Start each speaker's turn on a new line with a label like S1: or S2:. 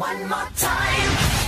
S1: One more time.